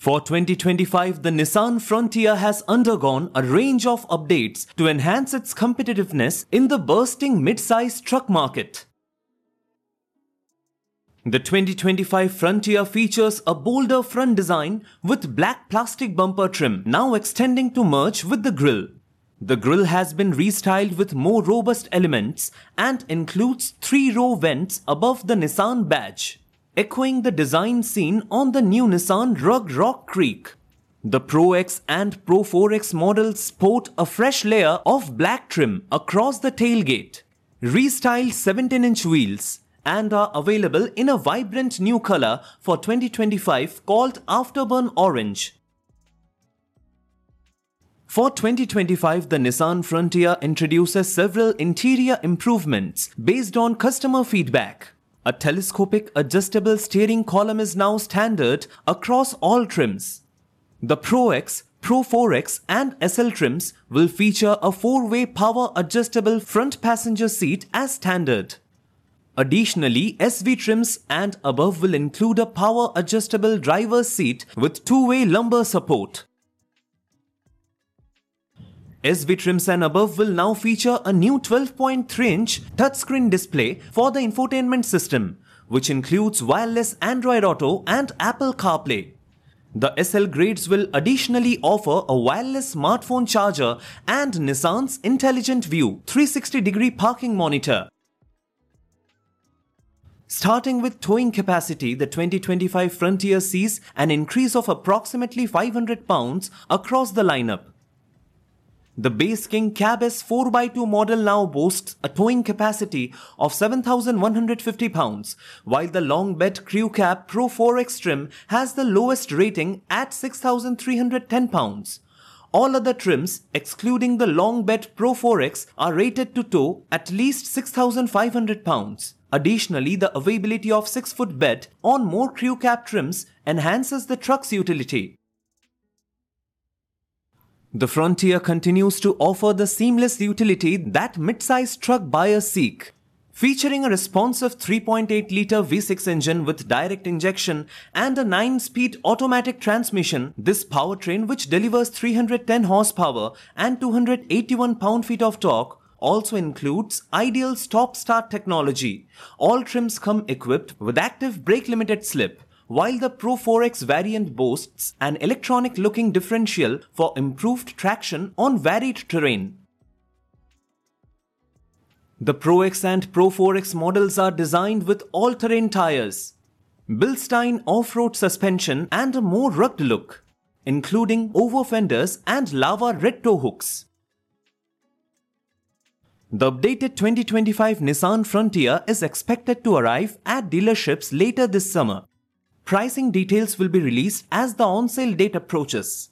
For 2025, the Nissan Frontier has undergone a range of updates to enhance its competitiveness in the bursting mid-size truck market. The 2025 Frontier features a bolder front design with black plastic bumper trim now extending to merge with the grille. The grille has been restyled with more robust elements and includes three row vents above the Nissan badge, echoing the design seen on the new Nissan Rogue Rock Creek. The Pro X and Pro 4X models sport a fresh layer of black trim across the tailgate, restyled 17 inch wheels, and are available in a vibrant new color for 2025 called Afterburn Orange. For 2025, the Nissan Frontier introduces several interior improvements based on customer feedback. A telescopic adjustable steering column is now standard across all trims. The Pro X, Pro 4X, and SL trims will feature a four way power adjustable front passenger seat as standard. Additionally, SV trims and above will include a power adjustable driver's seat with two-way lumbar support. SV trims and above will now feature a new 12.3-inch touchscreen display for the infotainment system, which includes wireless Android Auto and Apple CarPlay. The SL grades will additionally offer a wireless smartphone charger and Nissan's Intelligent View 360 degree parking monitor. Starting with towing capacity, the 2025 Frontier sees an increase of approximately 500 pounds across the lineup. The base King Cab S 4x2 model now boasts a towing capacity of 7,150 pounds, while the long bed Crew Cab Pro 4X trim has the lowest rating at 6,310 pounds. All other trims, excluding the long bed Pro 4X, are rated to tow at least 6,500 pounds. Additionally, the availability of 6 foot bed on more crew cab trims enhances the truck's utility. The Frontier continues to offer the seamless utility that mid-size truck buyers seek. Featuring a responsive 3.8 litre V6 engine with direct injection and a 9 speed automatic transmission, this powertrain, which delivers 310 horsepower and 281 pound feet of torque, also includes ideal stop start technology. All trims come equipped with active brake limited slip, while the Pro 4X variant boasts an electronic looking differential for improved traction on varied terrain. The Pro X and Pro 4X models are designed with all terrain tires, Bilstein off road suspension, and a more rugged look, including over fenders and lava red toe hooks. The updated 2025 Nissan Frontier is expected to arrive at dealerships later this summer. Pricing details will be released as the on sale date approaches.